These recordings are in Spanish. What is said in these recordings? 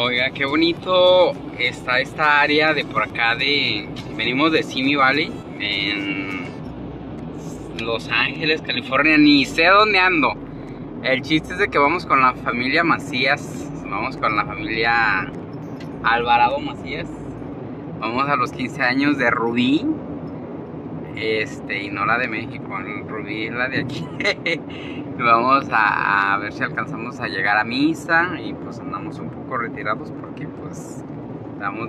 Oiga, qué bonito está esta área de por acá de... Venimos de Simi Valley, en Los Ángeles, California. Ni sé dónde ando. El chiste es de que vamos con la familia Macías. Vamos con la familia Alvarado Macías. Vamos a los 15 años de Rubí. Este, y no la de México, Rubí la de aquí. Vamos a, a, ver si alcanzamos a llegar a misa y pues andamos un poco retirados porque pues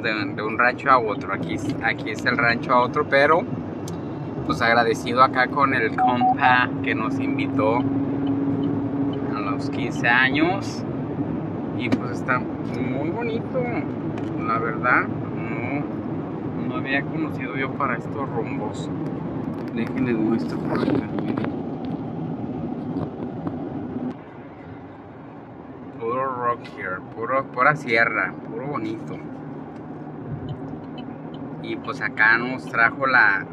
de, de, un rancho a otro. Aquí, aquí es el rancho a otro, pero pues agradecido acá con el compa que nos invitó a los 15 años y pues está muy bonito, la verdad. No, no había conocido yo para estos rumbos. Déjenles muestro por acá, here, puro, pura sierra, puro bonito. Y pues acá nos trajo la,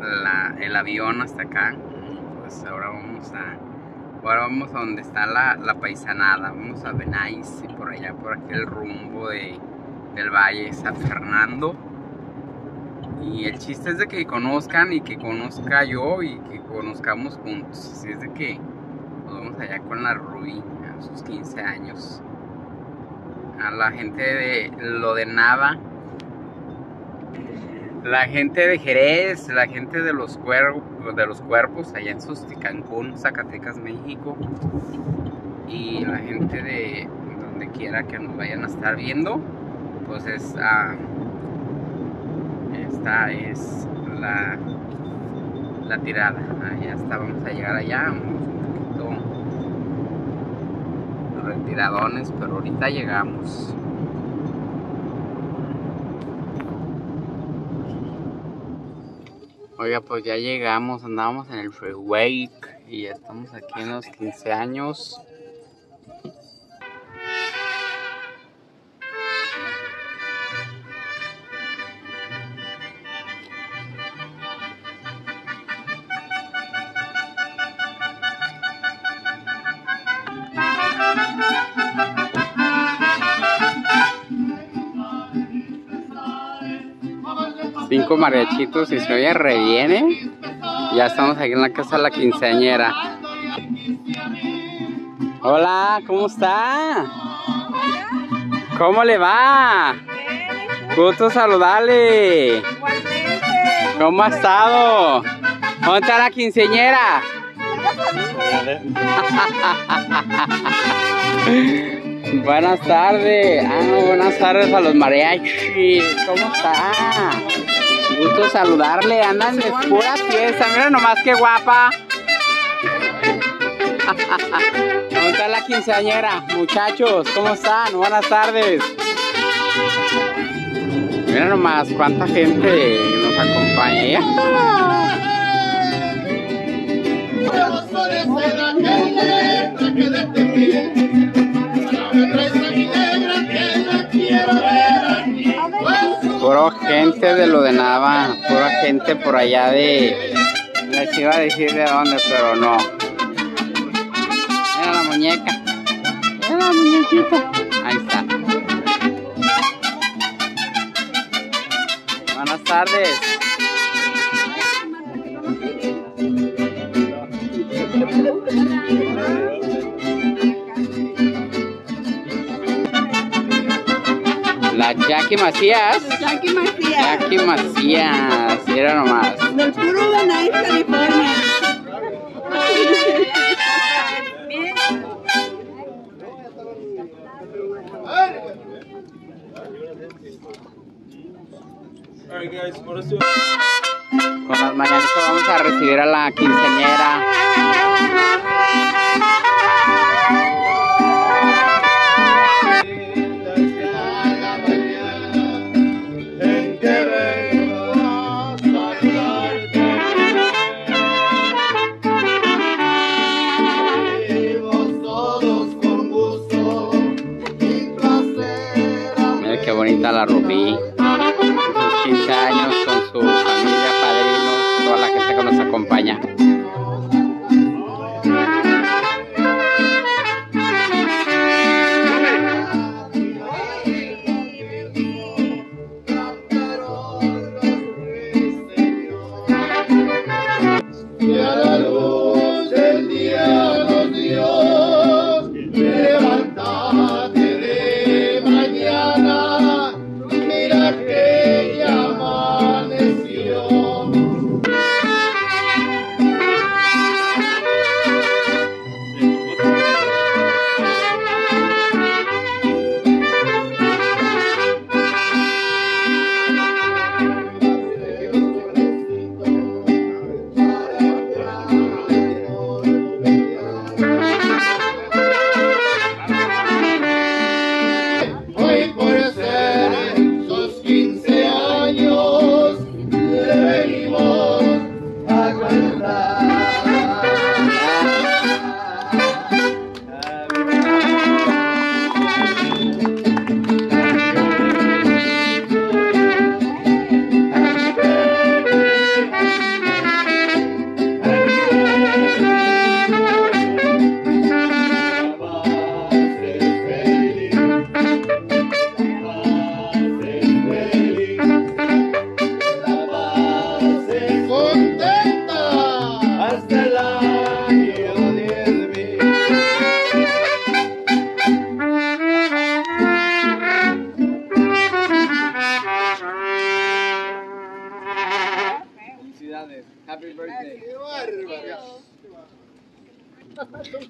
el avión hasta acá. Pues ahora vamos a. Ahora vamos a donde está la, paisanada. Vamos a y por allá, por aquel rumbo de, del Valle San Fernando. Y el chiste es de que conozcan y que conozca yo y que conozcamos juntos. Así es de que nos vamos allá con la Rubí a sus 15 años. A la gente de lo de Nava. La gente de Jerez, la gente de los, cuervos, de los cuerpos allá en Cancún, Zacatecas, México. Y la gente de donde quiera que nos vayan a estar viendo. Pues es... Uh, esta es la, la tirada. Ya está, vamos a llegar allá. Retiradones, pero ahorita llegamos. Oiga, pues ya llegamos, andábamos en el freeway y ya estamos aquí en los 15 años. Mariachitos y se oye re bien, ¿eh? Ya estamos aquí en la casa de la quinceañera. Hola, ¿cómo está? ¿Cómo le va? Gusto saludarle. ¿Cómo ha estado? ¿Dónde está la quinceañera? buenas tardes. Ah, buenas tardes a los mariachis. ¿Cómo está? Gusto saludarle, andan de pura fiesta, mira nomás qué guapa. ¿Dónde está la quinceañera? Muchachos, ¿cómo están? Buenas tardes. Mira nomás cuánta gente nos acompaña. Pura gente de lo de Nava, pura gente por allá de... Les iba a decir de dónde, pero no. Mira la muñeca. Mira la muñequita. Ahí está. Buenas tardes. La Jackie Macías. Jackie Macías. Jackie Macías. Mira nomás. Del puro Benay, California. Con las mañanitas vamos a recibir a la quinceañera. Mira qué bonita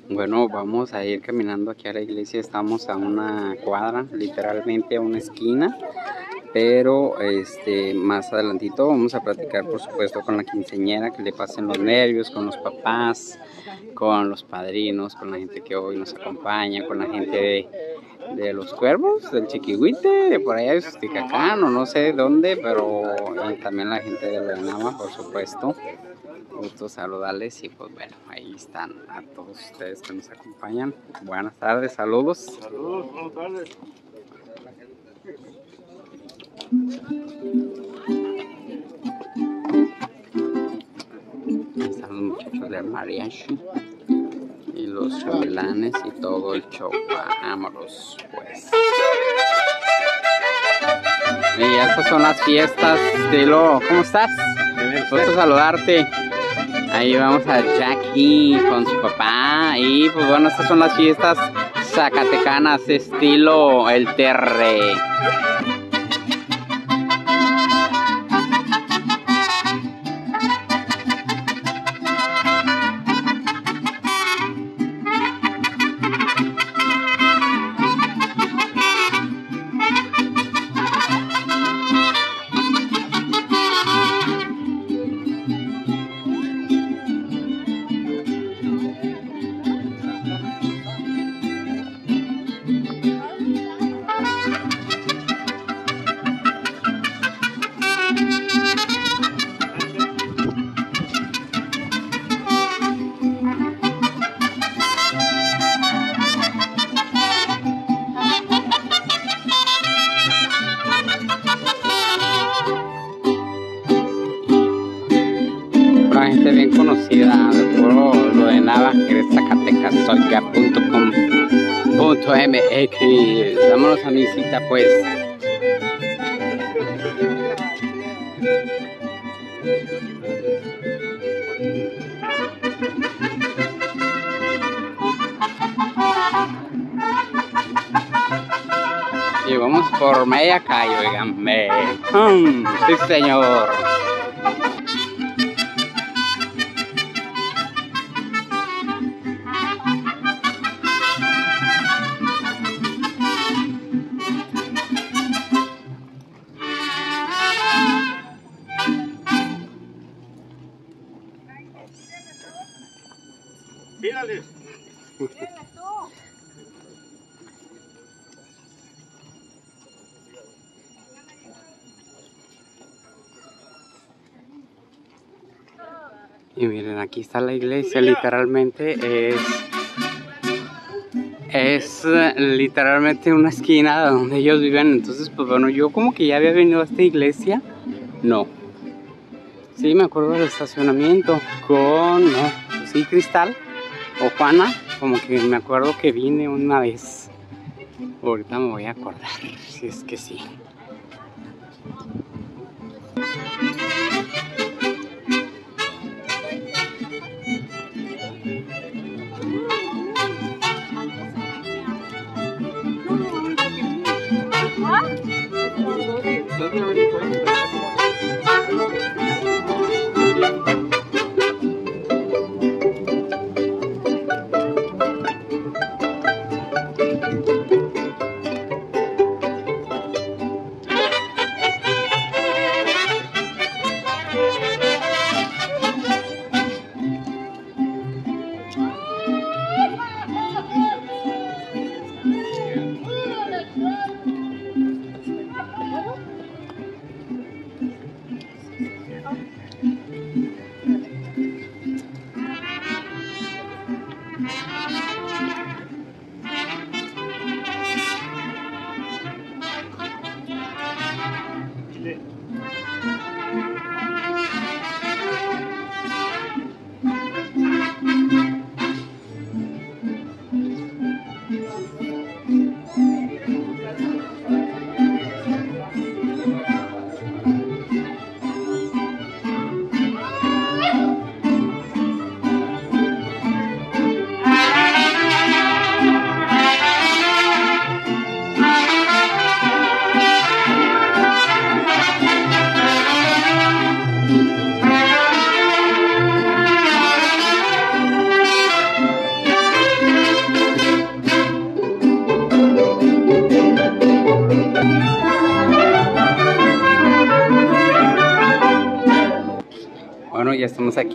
Bueno, vamos a ir caminando aquí a la iglesia. Estamos a una cuadra, literalmente a una esquina. Pero este más adelantito vamos a platicar, por supuesto, con la quinceñera, que le pasen los nervios, con los papás, con los padrinos, con la gente que hoy nos acompaña, con la gente de, los cuervos, del Chiquihuite, de por allá de Susticacán, o no sé dónde, pero también la gente de Loyanama, por supuesto. Gusto saludarles y pues bueno, ahí están a todos ustedes que nos acompañan. Buenas tardes, saludos. Saludos, buenas tardes. Ahí están los muchachos del mariachi y los chambelanes y todo el show. Vámonos, pues. Y estas son las fiestas, estilo. ¿Cómo estás? Gusto saludarte. Ahí vamos a Jackie con su papá. Y pues bueno, estas son las fiestas zacatecanas, estilo el terre. Gente bien conocida de puro lo de Nava, que es zacatecasoya.com.mx. Vámonos a mi cita, pues. Y vamos por media calle, oiganme. Mm, sí, señor. Aquí está la iglesia, literalmente es es literalmente una esquina donde ellos viven. Entonces, pues bueno, yo como que ya había venido a esta iglesia. No. Sí, me acuerdo del estacionamiento con, no, sí, Cristal o Juana. Como que me acuerdo que vine una vez. Ahorita me voy a acordar, si es que sí. đó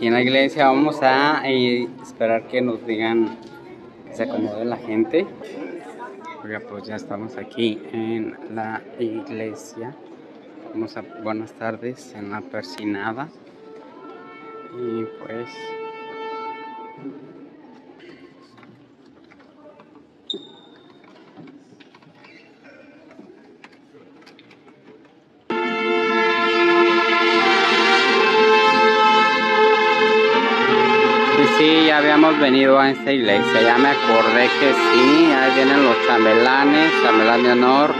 Aquí en la iglesia. Vamos a eh, esperar que nos digan que se acomode la gente. Oiga, pues ya estamos aquí en la iglesia. Vamos a buenas tardes en la persinada. Y pues venido a esta iglesia, ya me acordé que sí, ahí vienen los chambelanes, chambelán de honor.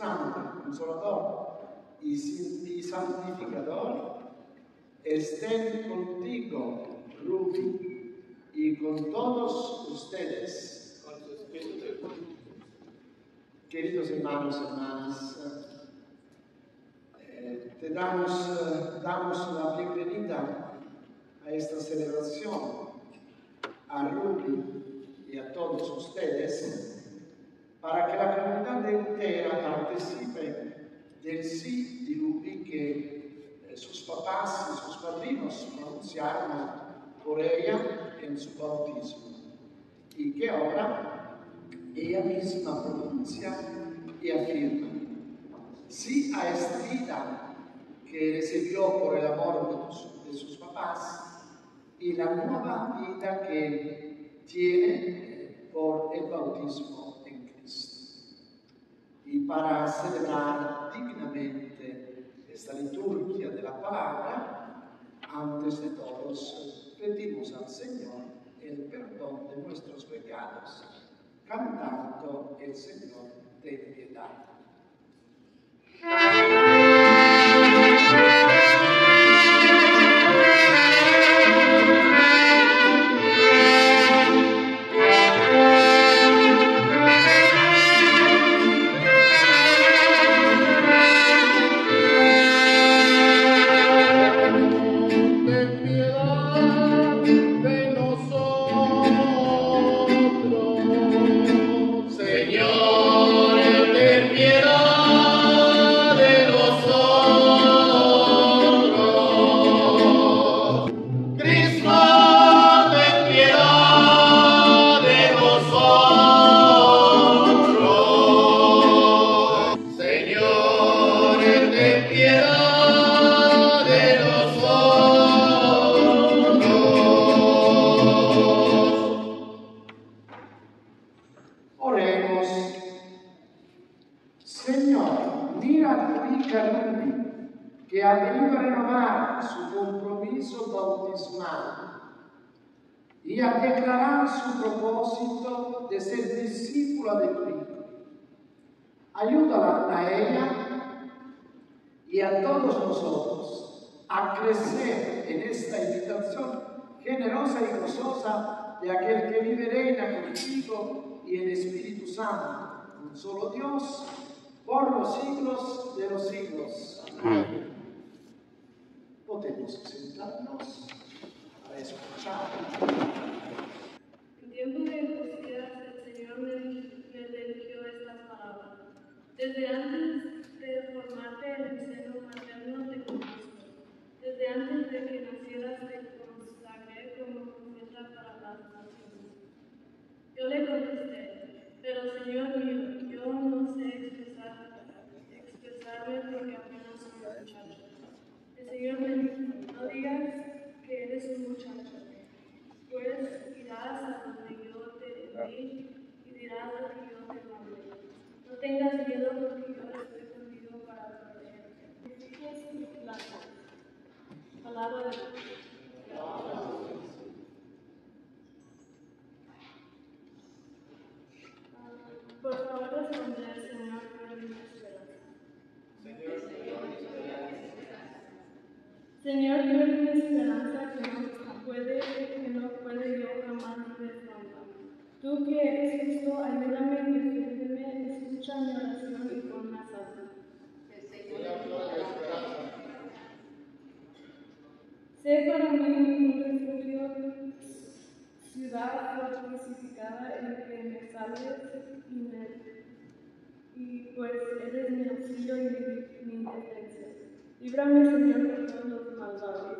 Santo, consolador y santificador, estén contigo, Ruby, y con todos ustedes. Queridos hermanos, hermanas, eh, te damos, eh, damos la bienvenida a esta celebración, a Ruby y a todos ustedes, para que la comunidad entera participe del sí di Ruby que eh, sus papás y sus padrinos pronunciaron por ella en su bautismo. Y que ahora ella misma pronuncia y afirma, sí a esta vida que recibió por el amor de sus, de sus papás y la nueva vida que tiene eh, por el bautismo en Cristo. Y para celebrar dignamente esta liturgia de la palabra, antes de todos pedimos al Señor el perdón de nuestros pecados, cantando el Señor de piedad. Y a declarar su propósito de ser discípula de tu Hijo. Ayúdala a ella y a todos nosotros a crecer en esta invitación generosa y gozosa de aquel que vive reina contigo y en Espíritu Santo, un solo Dios, por los siglos de los siglos. Amén. Podemos sentarnos a escuchar. En tiempo de necesidad, el Señor me, me dirigió estas palabras. Desde antes de formarte en el seno materno te conozco. Desde antes de que nacieras te consagré como profeta para las naciones. Yo le contesté, pero Señor mío, yo no sé expresar, expresarme porque apenas soy muchacho. El Señor me dijo, no digas que eres un muchacho, pues irás a donde yo te envié y dirás lo que yo te mandé. No tengas miedo porque yo estoy contigo para Por favor, responder, Señor, esperanza. Señor, tú eres mi esperanza que no puede, que no puede yo jamás. Tú que eres justo, ayúdame y defiéndeme, escucha mi oración y ponme a salvo. Sé para mí un refugio, ciudad fortificada en la y, me, y pues eres mi auxilio y mi, mi defensa. Líbrame, Señor, de todos los malvados.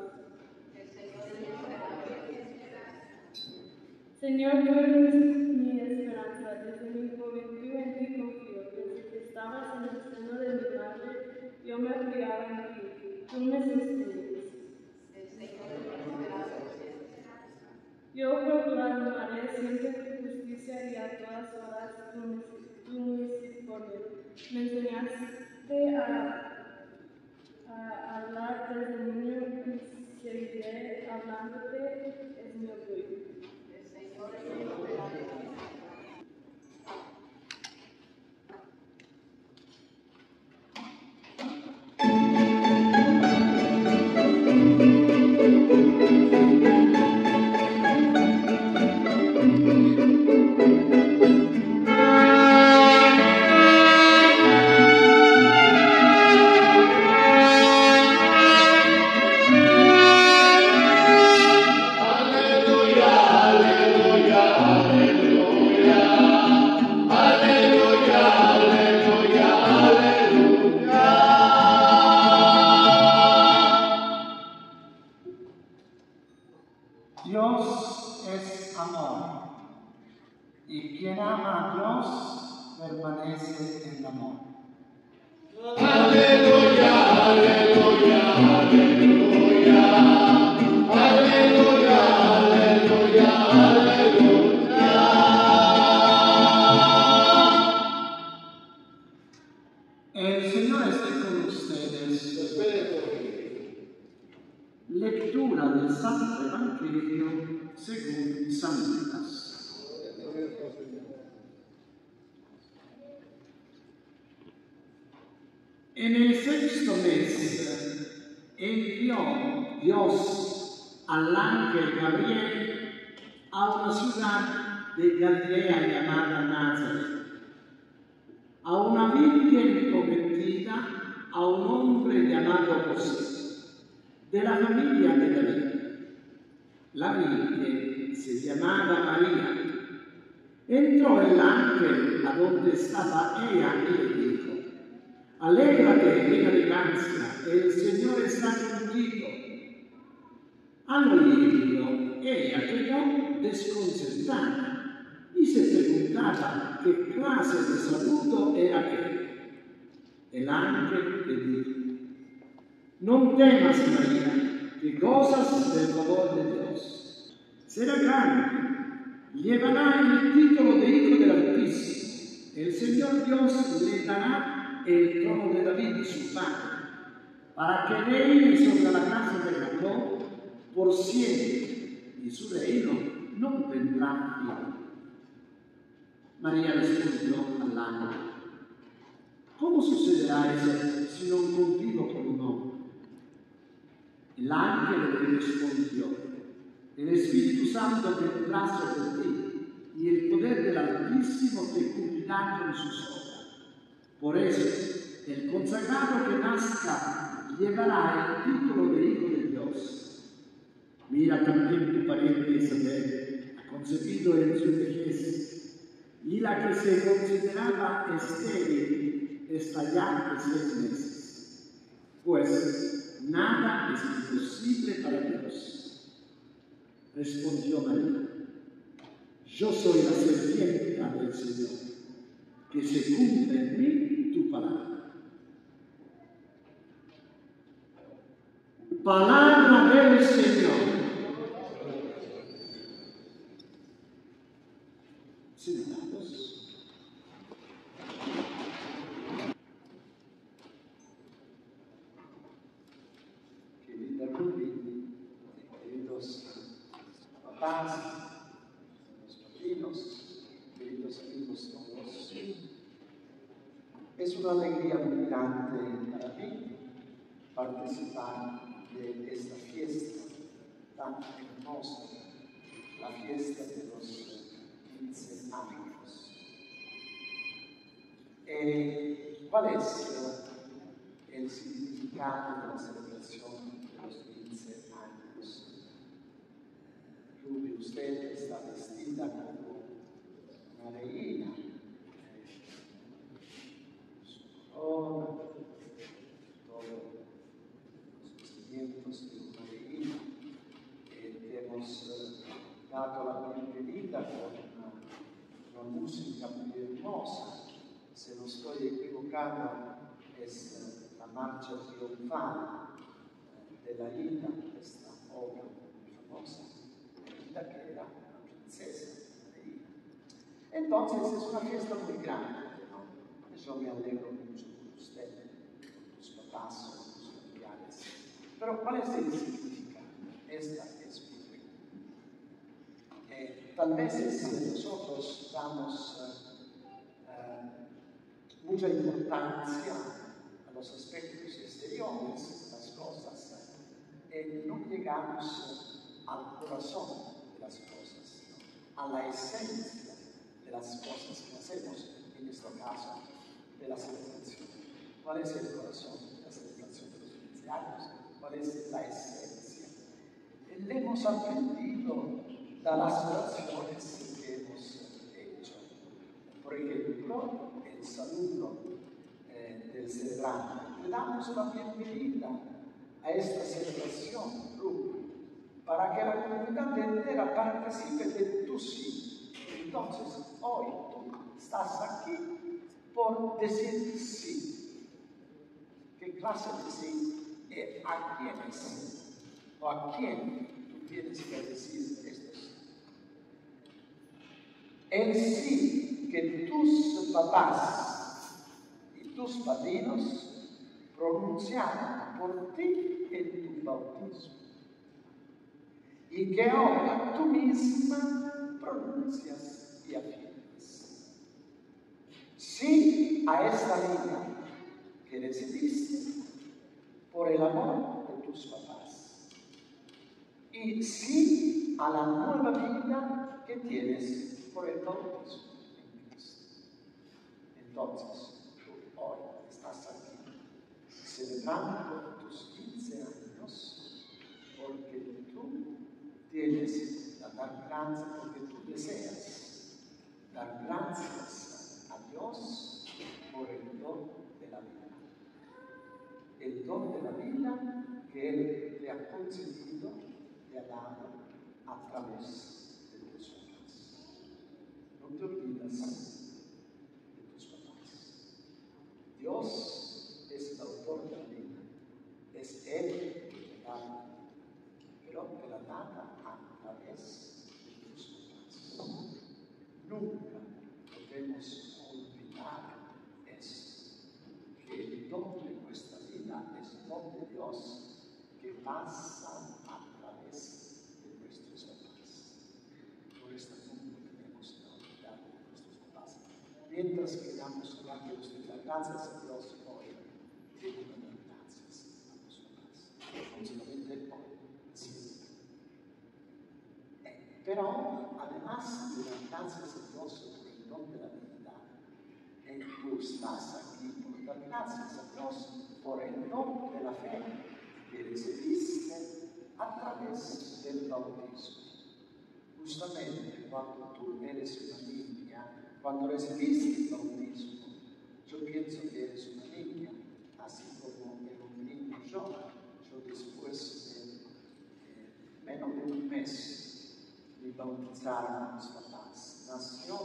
Señor, tú eres mi esperanza, desde mi juventud en ti confío, desde que estabas en el seno de mi madre, yo me apoyaba en ti, tú me sostienes. Yo proclamaré siempre justicia y a todas horas tu, mis- tu misericordia. Me enseñaste a, hablar desde niño y seguiré hablándote, es mi orgullo. Dios Dios al ángel Gabriel a una ciudad de Galilea llamada Nazaret, a una virgen prometida a un hombre llamado José, de la familia de David. La virgen se llamaba María. Entró el ángel a donde estaba ella y le dijo, Alégrate, llena de gracia, el Señor está contigo. Al oírlo, ella quedó desconcertada y se preguntaba qué clase de saludo era aquel. El ángel le dijo, no temas, María, que gozas del favor de Dios. Será grande, llevará el título de Hijo del Altísimo. El Señor Dios le dará el trono de David y su padre, para que reine sobre la casa de Jacob por siempre, y su reino no tendrá fin. María respondió al ángel, ¿cómo sucederá eso si no contigo por un hombre? El ángel le respondió, el Espíritu Santo vendrá sobre ti y el poder del Altísimo te cubrirá con sus obras. Por eso, el consagrado que nazca llevará el título de Hijo. También tu pariente Isabel, concebido en su vejez, y la que se consideraba estéril está ya de seis meses. Pues nada es imposible para Dios. Respondió María, yo soy la serpiente del Señor, que se cumple en mí tu palabra. Palabra del Señor. Sentados. Querida Ruby, queridos papás, los padrinos, queridos amigos todos, es una alegría muy grande para mí participar de esta fiesta tan hermosa, la fiesta de los 15 años. Eh, ¿Cuál es el significado de la celebración de los 15 años? Ruby, usted está vestida como triunfal de la Ida, esta obra muy famosa, Ida que era una princesa Ida. Entonces es una fiesta muy grande, ¿no? Yo me alegro mucho por usted, por tus papás, por tus familiares. Pero ¿cuál es el significado? Esta es mi pregunta. Eh, tal vez nosotros damos eh, eh, mucha importancia los aspectos exteriores las cosas, eh, no llegamos al corazón de las cosas, a la esencia de las cosas que hacemos, en este caso, de la celebración. ¿Cuál es el corazón de la celebración de los 15 años? ¿Cuál es la esencia? Le hemos aprendido de las oraciones que hemos hecho. Por ejemplo, el saludo del. Le damos la bienvenida a esta celebración, para que la comunidad entera participe de tu sí. Entonces, hoy tú estás aquí por decir sí. ¿Qué clase de sí? Eh, ¿A quiénes? ¿O a quién tú tienes que decir esto? El sí que tus papás y tus padrinos pronunciaron por ti en tu bautismo. y que ahora tú misma pronuncias y afirmas. Sí a esta vida que decidiste por el amor de tus papás. Y sí a la nueva vida que tienes por el bautismo en Cristo. Entonces, tú hoy estás aquí celebrando tus 15 años porque tú tienes la dar gracias porque tú deseas dar gracias a Dios por el don de la vida. El don de la vida que Él te ha concedido, te ha dado a través de tus papás. No te olvides de tus papás. Dios es el autor de la vida. Es Él que da, pero te la da a través de tus papás. Nunca podemos olvidar eso, que el don de nuestra vida es don de Dios que pasa a través de nuestros papás. Por esta nunca tenemos que olvidar de nuestros papás. Mientras que damos gracias, gracias a Dios hoy, tengo que dar gracias a los papás. No solamente hoy, siempre. Eh, Pero además de dar gracias a Dios por el don de la vida, eh, tú estás aquí por dar gracias a Dios por el don de la fe que recibiste a través del bautismo. Justamente cuando tú eres una niña, cuando recibiste el bautismo, yo pienso que eres una niña, así como era un niño yo, yo después de eh, menos de un mes mi bautizaron mis papás. Nació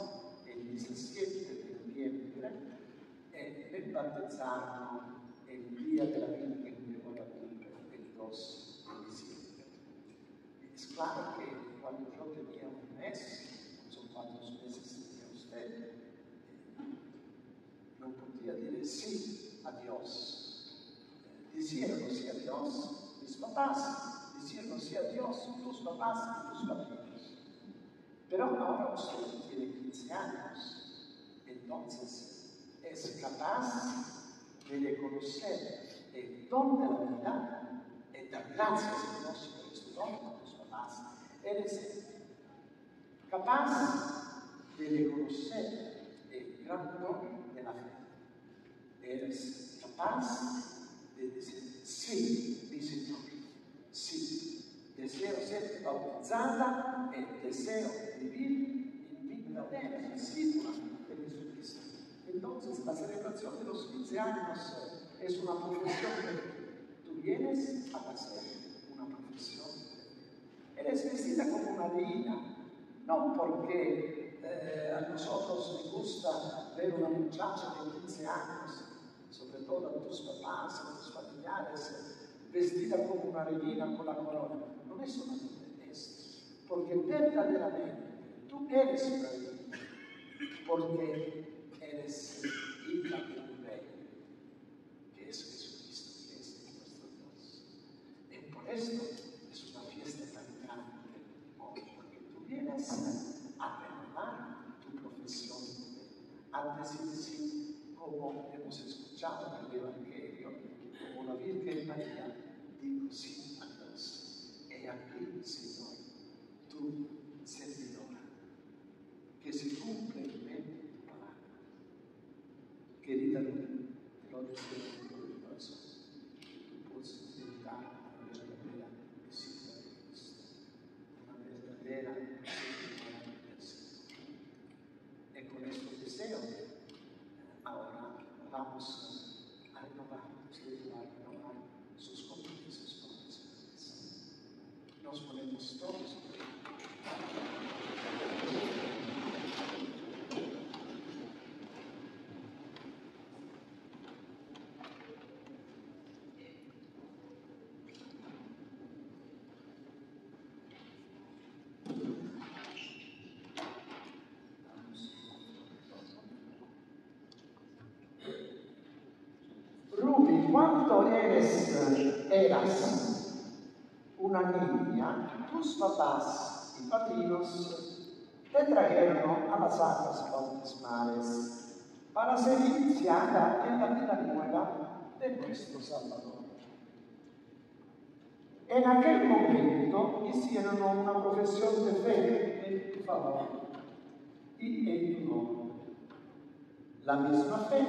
el 17 de noviembre e me bautizaron el día de la Virgen de Guadalupe, el 2 de diciembre. Es claro que cuando yo tenía un mes, no sé cuántos meses tenía usted, no podía decir sí a Dios. Diciendo sí a Dios, mis papás, diciendo sí a Dios, tus papás y tus padrinos. Pero ahora usted tiene 15 años, entonces es capaz de reconocer el don de la vida y dar gracias a Dios por este don a tus papás. Eres capaz de reconocer el gran don de la fe. Eres capaz de decir, sí, mi Señor, sí, deseo ser bautizada y deseo vivir en mi verdadera discípula de Jesucristo. Entonces, la celebración de los 15 años es una profesión. Tú vienes a hacer una profesión de fe. Eres vestida como una reina, no porque eh, a nosotros nos gusta ver una muchacha de 15 años, sobre todo a tus papás, a tus familiares, vestida como una reina con la corona. No es solamente esto, porque verdaderamente tú eres reina, porque eres hija de un rey, que es Jesucristo, que es nuestro Dios. Y por esto es una fiesta tan grande porque tú vienes a renovar tu profesión a decir como hemos escuchado en el Evangelio, como la Virgen María, digo sí a Dios. He aquí, Señor, tu servidora, que se cumple en mí tu palabra. Querida Luna, te lo deseo de todo mi corazón. Puedes dedicar a una verdadera discípula de Cristo, una verdadera discípula del Señor. Y con estos deseos, ahora vamos a renovar, a renovar sus compromisos con padres. Nos ponemos todos. ¿Cuánto eres, eras? Una niña, tus papás y padrinos te trajeron a las aguas bautismales para ser iniciada en la vida nueva de nuestro Salvador. En aquel momento hicieron una profesión de fe en tu favor y en tu nombre. La misma fe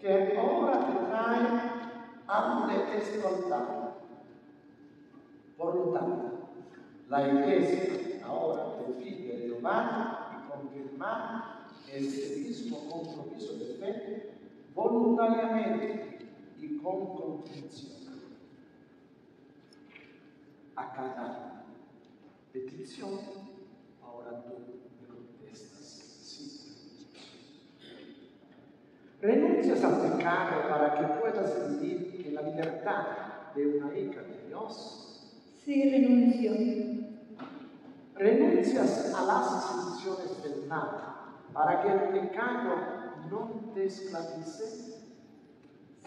que ahora te trae a de escoltar. Por lo tanto, la Iglesia ahora te pide renovar y confirmar este mismo compromiso de fe voluntariamente y con convicción a cada petición, ahora tú me contestas sí. Renuncias al pecado para que puedas vivir en la libertad de una hija de Dios. Sí, renuncio. Renuncias a las seducciones del mal para que el pecado no te esclavice.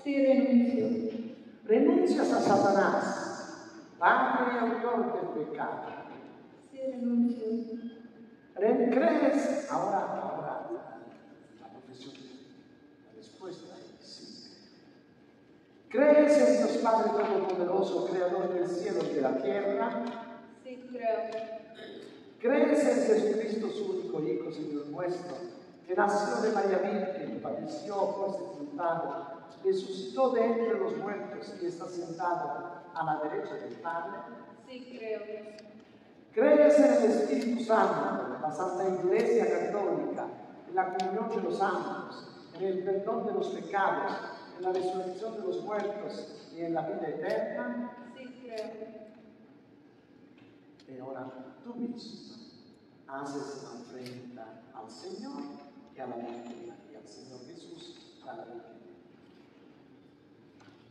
Sí, renuncio. Renuncias a Satanás padre y autor del pecado. Sí, renuncio. Re- ¿Crees? Ahora, ahora, la profesión, la respuesta es sí. ¿Crees en Dios Padre Todopoderoso, Creador del cielo y de la tierra? Sí, creo. ¿Crees en Jesucristo, su único Hijo, Señor nuestro, que nació de María Virgen, padeció, fue sepultado, resucitó de entre los muertos y está sentado a la derecha del Padre? Sí, creo. ¿Crees en el Espíritu Santo, en la Santa Iglesia Católica, en la comunión de los santos, en el perdón de los pecados, en la resurrección de los muertos y en la vida eterna? Sí, creo. Y ahora tú mismo haces ofrenda al Señor y a la Virgen y al Señor Jesús, a la Virgen.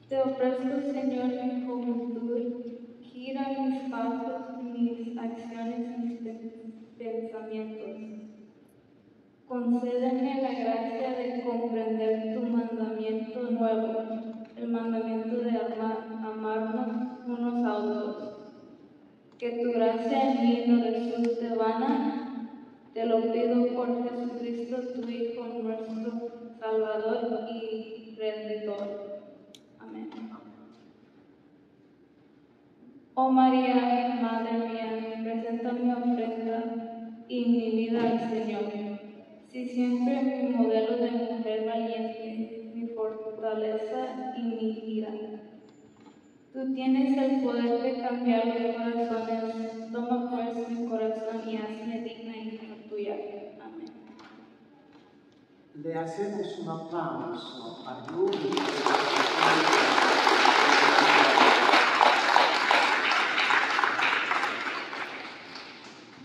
Te ofrezco, Señor, mi juventud. Gira mis pasos, mis acciones, mis pen- pensamientos. Concédeme la gracia de comprender tu mandamiento nuevo, el mandamiento de ama- amarnos unos a otros. Que tu gracia en mí no resulte vana, te lo pido por Jesucristo, tu Hijo, nuestro Salvador y Redentor. Amén. Oh María, Madre mía, presenta mi ofrenda y mi vida al Señor. Si siempre mi modelo de mujer valiente, mi fortaleza y mi guía. Tú tienes el poder de cambiar los corazones. Toma pues mi corazón y hazme digna hija tuya. Amén. Le hacemos un aplauso a Rubio.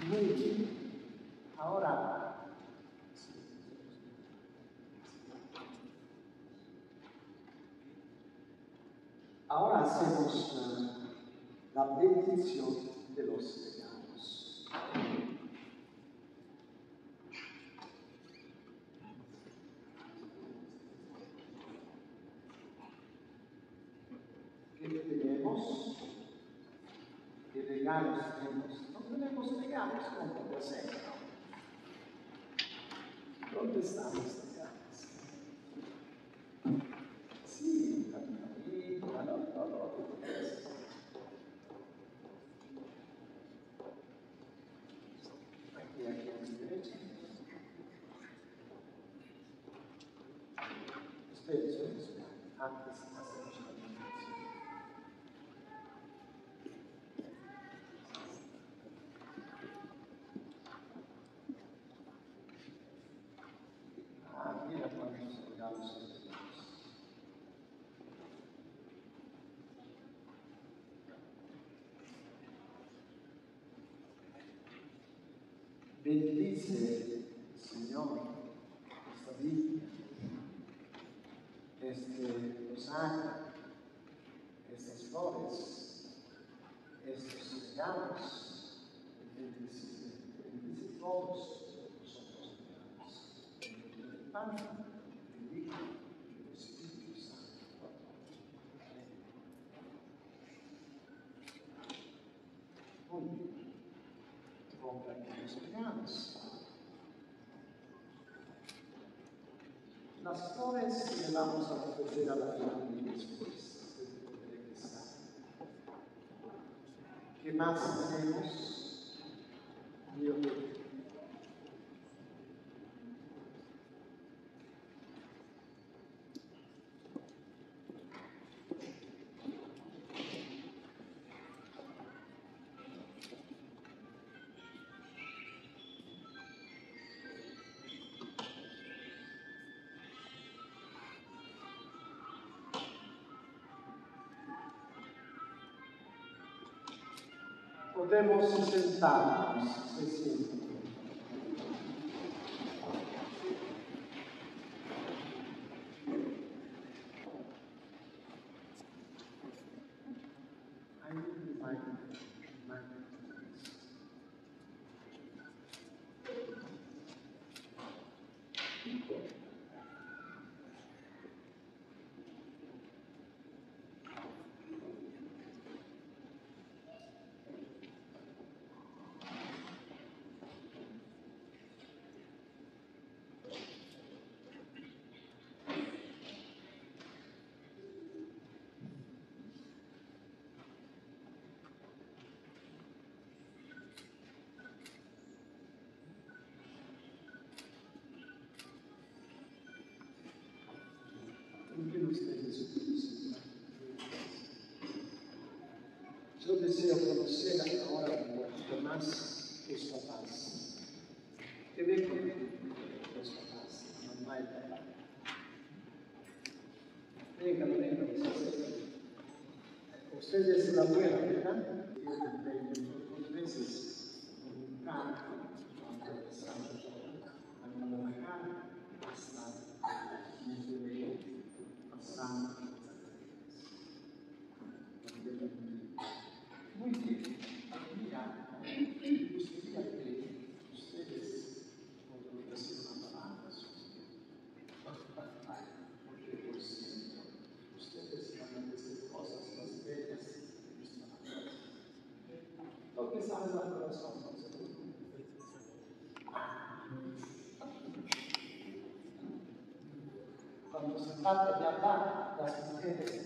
Muy bien. Ahora, ahora hacemos eh, la bendición de los regalos. ¿Qué tenemos? ¿Qué regalos tenemos? No tenemos regalos, ¿cómo puede ser? ¿Dónde están los regalos? Sí, ahí, no, no, no, no. Aquí, aquí a mi derecha. Espera, espera, espera. Antes hacemos la bendición. Ah, mira cuántos regalos tenemos. Bendice, Señor, esta Biblia, rosario, estas flores, estos regalos. Bendice, todos nosotros. En el nombre pastore se ne vamos a proteggere alla fine di Gesù Cristo, che más tenemos Podemos sentarnos, se Eu desejo três desígnios. O Senhor para você, naquela hora morta, mas que sua paz. Querer com sua paz, mamãe da paz. Venga, venga, você. Usted es la buena. Infatti abbiamo dato la sensibilità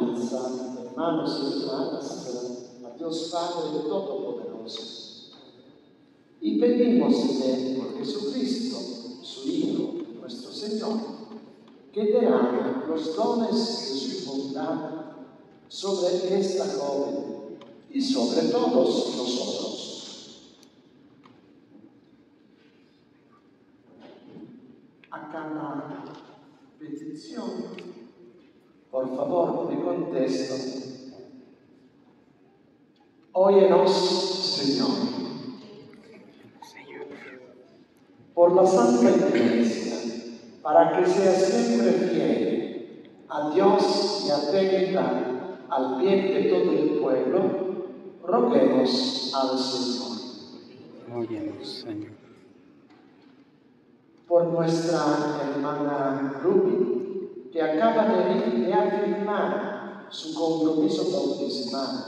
grandezza, hermanos y hermanas, a Dios Padre Todopoderoso. Y pedimos de por Jesucristo, su Hijo, nuestro Señor, que derrame los dones de su bondad sobre esta joven y sobre todos nosotros. A cada petizione Por favor, me contesto. Óyenos, Señor. Señor. por la Santa Iglesia, para que sea siempre fiel a Dios y atenta al bien de todo el pueblo, roguemos al Señor. Óyenos, Señor. Por nuestra hermana Ruby, que acaba de, de afirmar su compromiso bautismal,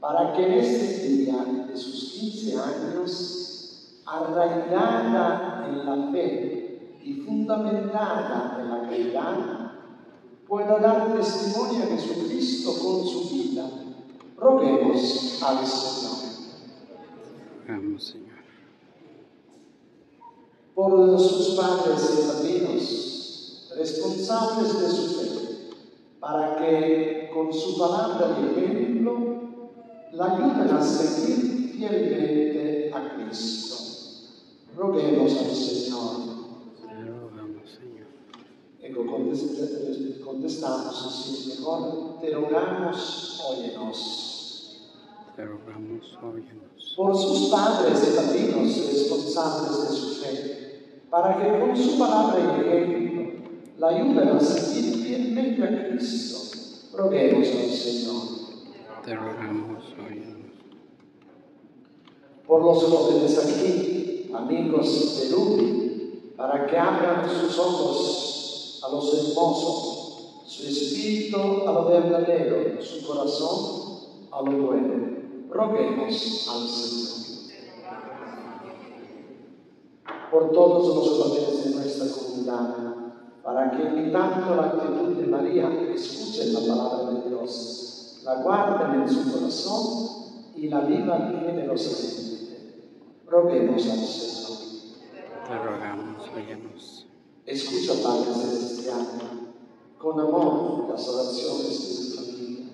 para que en este día de sus 15 años, arraigada en la fe y fundamentada en la caridad, pueda dar testimonio a Jesucristo con su vida. Roguemos al Señor. Vamos, Señor. por sus padres y padrinos, responsables de su fe, para que con su palabra y ejemplo la ayuden a seguir fielmente a Cristo. Roguemos al Señor. Te rogamos, Señor. Ecco, contest- contestamos así mejor, te rogamos, óyenos. Te rogamos, óyenos. por sus padres y padrinos responsables de su fe, para que con su palabra y ejemplo la ayuden a seguir fielmente a Cristo. Roguemos al Señor. Te rogamos, óyenos. Por los jóvenes aquí, amigos de Lupi, para que abran sus ojos a los hermosos, su espíritu a lo verdadero, su corazón a lo bueno. Roguemos al Señor. por todos los jóvenes de nuestra comunidad, para que imitando la actitud de María escuchen la palabra de Dios, la guarden en su corazón y la vivan generosamente. Roguemos al Señor. Te rogamos. Escucha, Padre Celestial, con amor las oraciones de tu familia,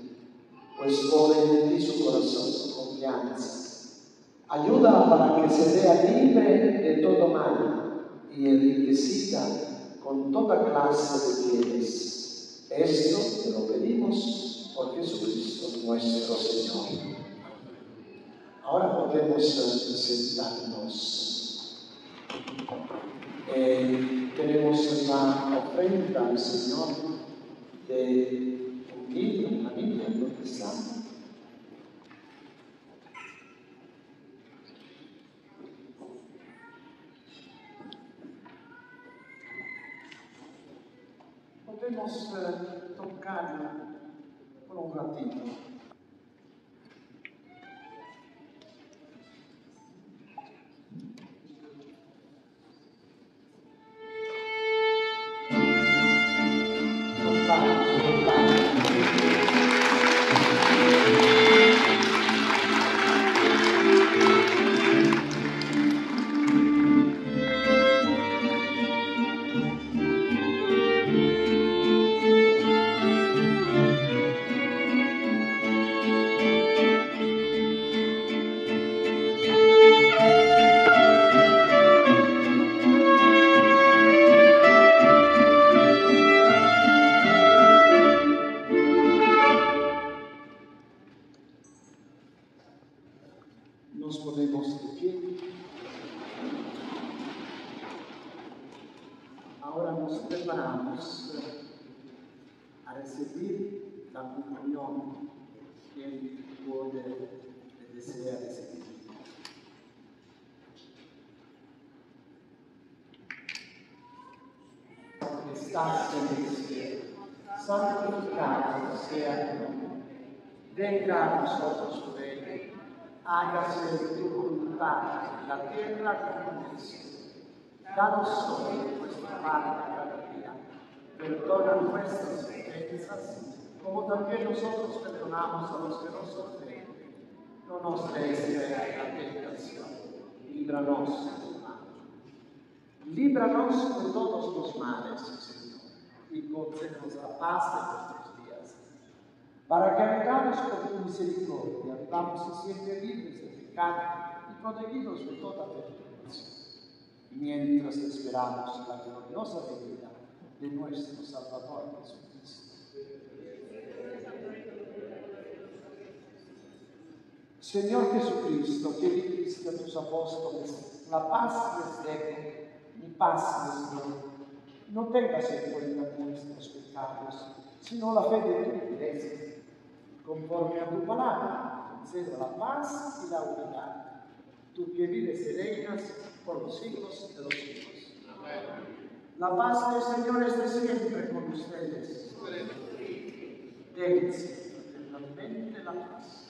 pues pone en ti su corazón, su confianza. Ayúdala para que se vea libre de todo mal y enriquecida con toda clase de bienes. Esto te lo pedimos por Jesucristo nuestro Señor. Ahora podemos sentarnos. Eh, tenemos la ofrenda al Señor de un niño, una niña, ¿dónde está? Podemos eh, tocarlo por un ratito. Danos hoy nuestra parte cada día. Perdona nuestras ofensas, como también nosotros perdonamos a los que nos ofenden. No nos dejes caer la tentación, líbranos del mal. Líbranos de todos los males, Señor, y concédenos la paz de nuestros días, para que hagamos por tu misericordia, vivamos siempre libres de pecado y protegidos de toda perturbación, mientras esperamos la gloriosa venida de nuestro Salvador Jesucristo. Señor Jesucristo, que dijiste a tus apóstoles, la paz les dejo, mi paz les doy. No tengas en cuenta nuestros pecados, sino la fe de tu iglesia. Conforme a tu palabra, conceda la paz y la unidad. Tú que vives y reinas por los siglos de los siglos. La paz del Señor esté siempre con ustedes. Fraternalmente la paz.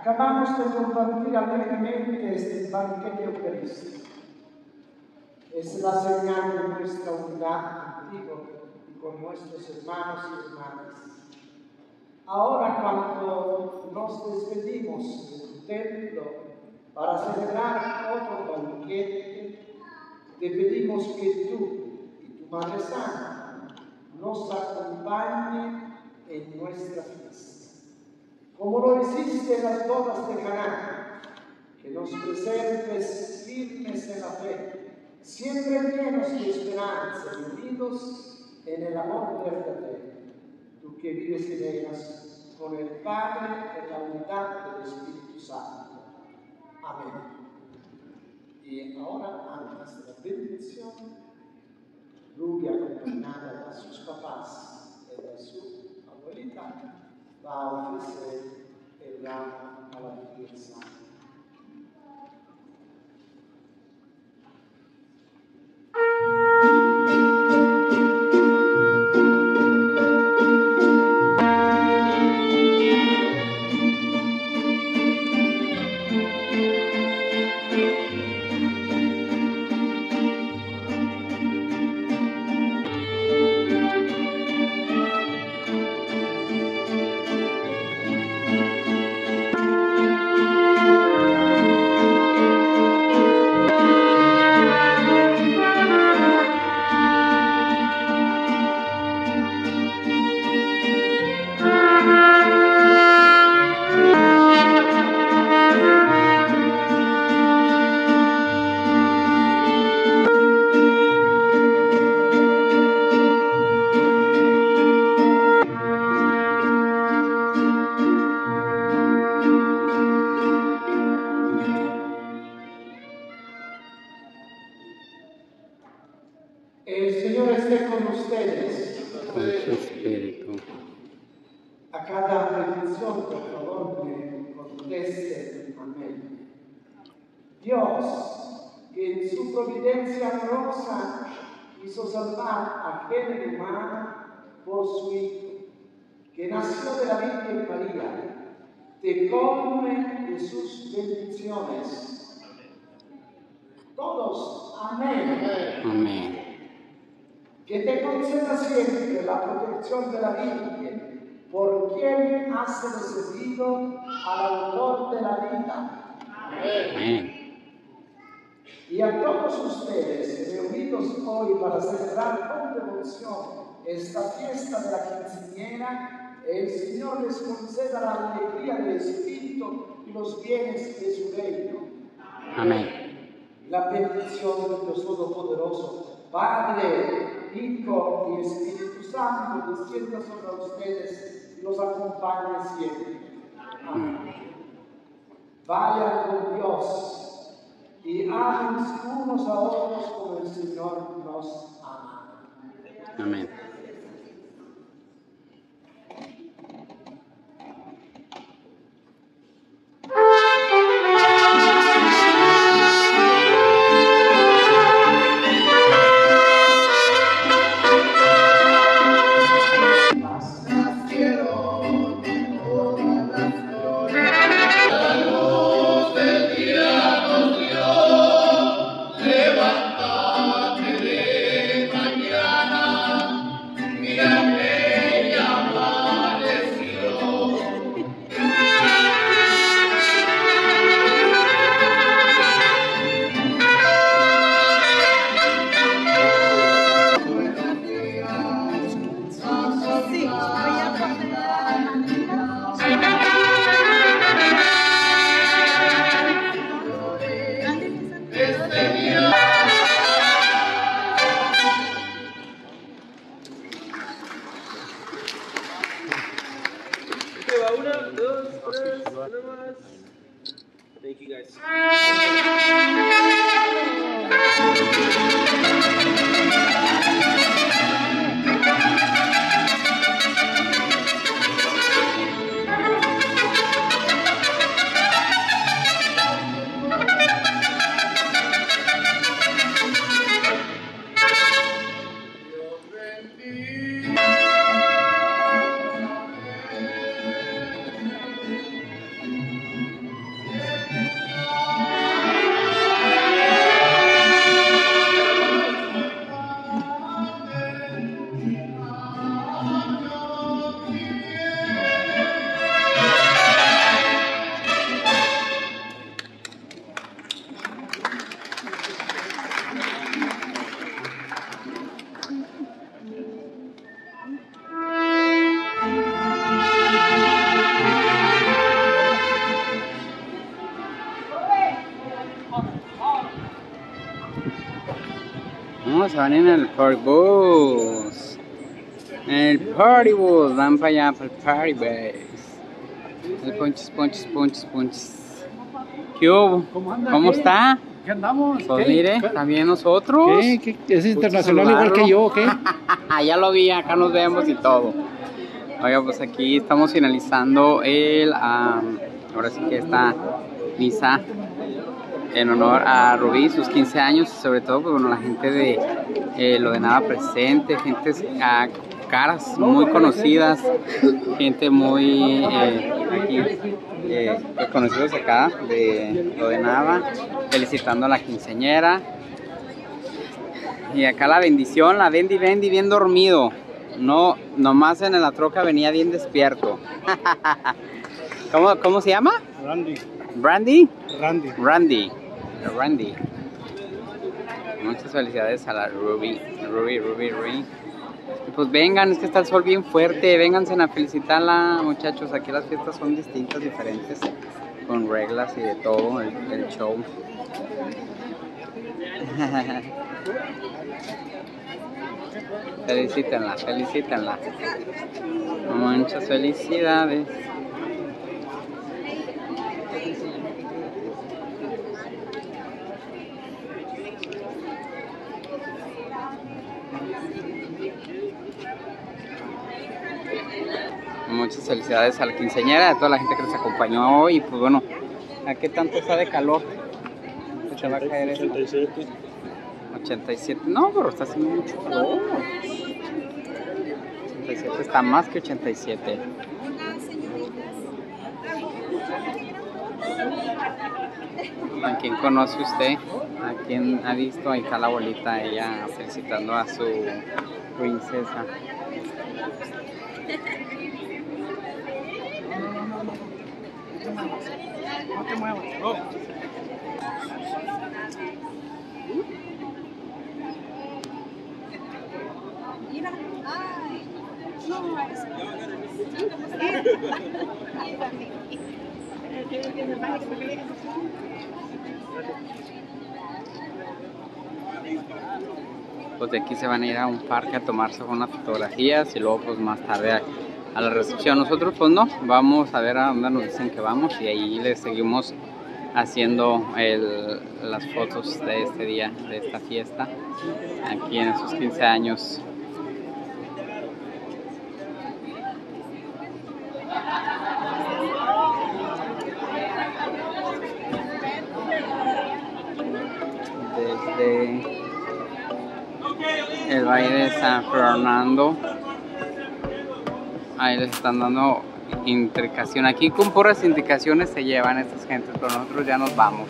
Acabamos de compartir alegremente este banquete eucarístico. Es la señal de nuestra unidad contigo y con nuestros hermanos y hermanas. Ahora cuando nos despedimos del templo para celebrar otro banquete, te pedimos que tú y tu Madre Santa nos acompañen en nuestra fiesta. Como lo hiciste en las bodas de Canaán, que nos preserves firmes en la fe, siempre llenos de esperanza y en el amor verdadero. Tú que vives y reinas con el Padre en la unidad del Espíritu Santo Amén. Y ahora, antes de la bendición, Rubia, acompañada de sus papás y de su abuelita, va a ofrecer el ramo a la Virgen Todos, amén. Amén. que te conceda siempre la protección de la Virgen, por quien has recibido al autor de la vida. Amén. Y a todos ustedes, reunidos hoy para celebrar con devoción esta fiesta de la quinceañera, el Señor les conceda la alegría del Espíritu y los bienes de su reino. Amén. La bendición de Dios Todopoderoso, Padre, Hijo y Espíritu Santo, descienda sobre ustedes y los acompañe siempre. Amén. Vayan con Dios y ámense unos a otros como el Señor nos ama. Amén. Venir en el party bus. En el party bus. Van para allá, para el party bus. El ponches, ponches, ponches, ponches. ¿Qué hubo? ¿Cómo anda? ¿Cómo ¿Qué? está? ¿Qué andamos? Pues ¿Qué? mire, también nosotros. ¿Qué? ¿Qué? ¿Es internacional igual que yo o qué? Ya lo vi, acá nos vemos y todo. Oiga, pues aquí estamos finalizando el, am, ahora sí que esta misa en honor a Rubí, sus 15 años, y sobre todo, pues bueno, la gente de eh, lo de nada presente, gente, ah, caras muy conocidas, gente muy eh, aquí, eh, conocidos acá de lo de nada, felicitando a la quinceañera. Y acá la bendición, la Bendy Bendy bien dormido. No, nomás en la troca venía bien despierto. ¿Cómo, cómo se llama? Randy. ¿Brandy? Randy. Randy. Randy. Muchas felicidades a la Ruby. Ruby, Ruby, Ruby. Pues vengan, es que está el sol bien fuerte. Vénganse a felicitarla, muchachos. Aquí las fiestas son distintas, diferentes. Con reglas y de todo, el, show. Felicítenla, felicítenla. Muchas felicidades. Muchas felicidades a la quinceañera, a toda la gente que nos acompañó hoy. Pues bueno, ¿a qué tanto está de calor? Va a caer esto. 87. 87, no, pero está haciendo mucho calor. 87 está más que 87. ¿A quién conoce usted? ¿A quién ha visto? Ahí está la abuelita, ella felicitando a su princesa. No te muevas. Oh. Mira, ay, no, Pues de aquí se van a ir a un parque a tomarse unas fotografías y luego pues más tarde a, la recepción. Nosotros pues no, vamos a ver a dónde nos dicen que vamos y ahí les seguimos haciendo las fotos de este día, de esta fiesta, aquí en sus 15 años. Valle de San Fernando. Ahí les están dando indicación. Aquí con puras indicaciones se llevan estas gentes, pero nosotros ya nos vamos.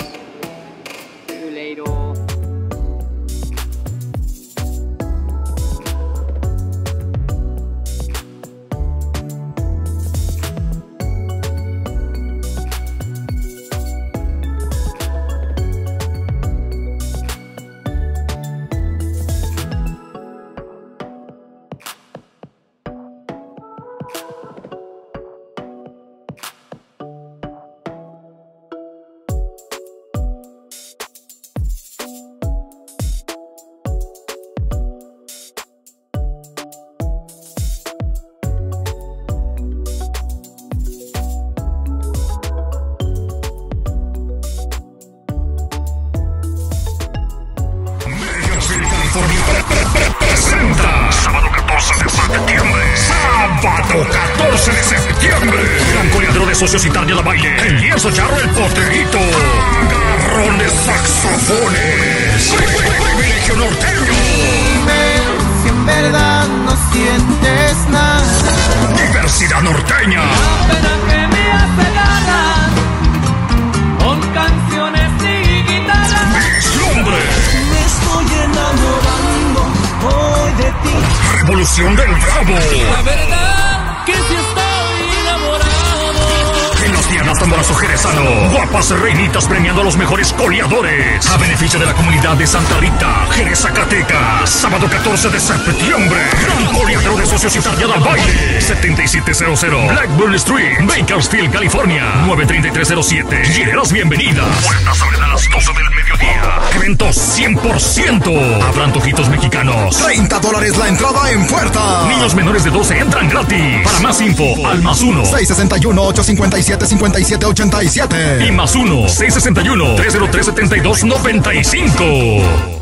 Reinitas premiando a los mejores coleadores. A beneficio de la comunidad de Santa Rita, Jerez, Zacatecas. Sábado 14 de septiembre. Gran coleadero de socios Italiana Baile. 7700 Blackburn Street, Bakersfield, California. 93307. Llegarás bienvenida. Puertas abren a las 12 del Eventos 100%. Habrán tojitos mexicanos. 30 dólares la entrada en puerta. Niños menores de 12 entran gratis. Para más info, al más uno. 661-857-57 661-303-7787. Y más 1-661-303-7295.